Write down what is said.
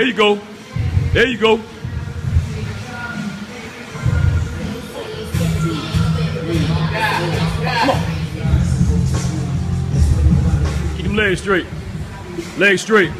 There you go. There you go. Come on. Keep them legs straight. Legs straight.